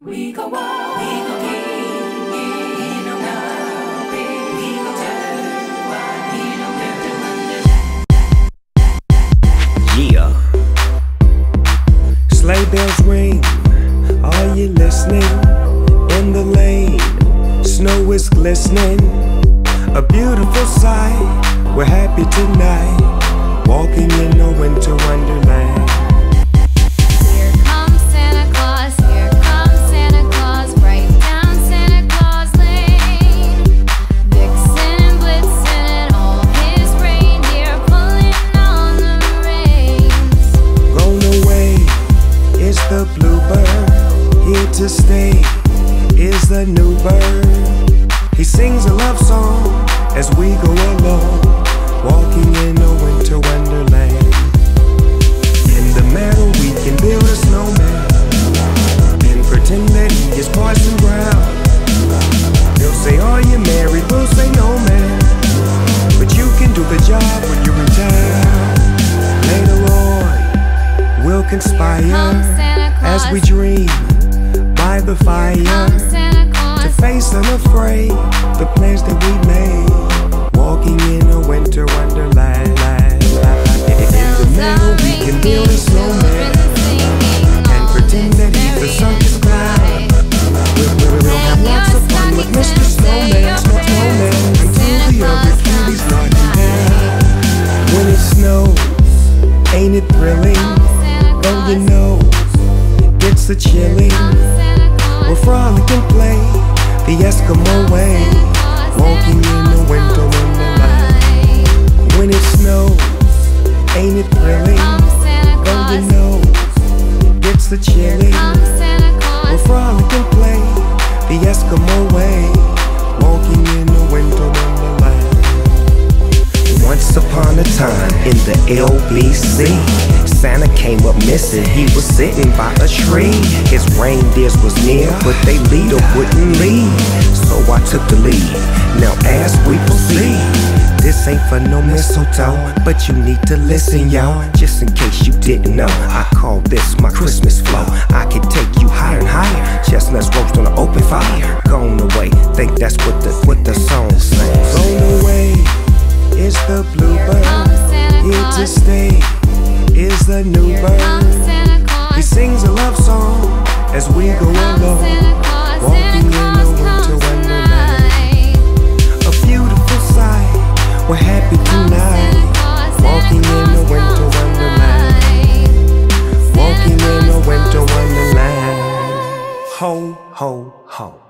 We go we go Yeah. Sleigh bells ring. Are you listening? In the lane, snow is glistening. A beautiful sight. We're happy tonight. Walking in a winter wonderland. As we go along, walking in a winter wonderland. In the meadow, we can build a snowman and pretend that he is Parson Brown. They'll say, Are you married? We'll say, No, man. But you can do the job when you're in town. Later on, we'll conspire comes Santa Claus. as we dream by the fire to face unafraid the plans that we made. Walking in a winter wonderland. In the middle, we can build a snowman and pretend that he's the. We'll, have lots of fun with Mr. Snowman, Snowman, the. When it snows, ain't it thrilling? Though you know, a chilling. We'll frolic and play the Eskimo way, walking in the winter ain't it thrilling? You know, it's the chilling. We'll frolic and play the Eskimo way, walking in the winter wonderland. Once upon time in the LBC, Santa came up missing. He was sitting by a tree. His reindeers was near, but they leader wouldn't lead. So I took the lead. Now as we proceed, this ain't for no mistletoe, but you need to listen, y'all. Just in case you didn't know, I call this my Christmas flow. I can take you higher and higher. Chestnuts roast on an open fire. Gone away, think that's what the what the song says. Gone away is the bluebird. Stay is the new bird. He sings a love song as we go along, walking in a winter wonderland. A beautiful sight. We're happy tonight, walking in a winter wonderland. Walking in a winter wonderland. Ho, ho, ho.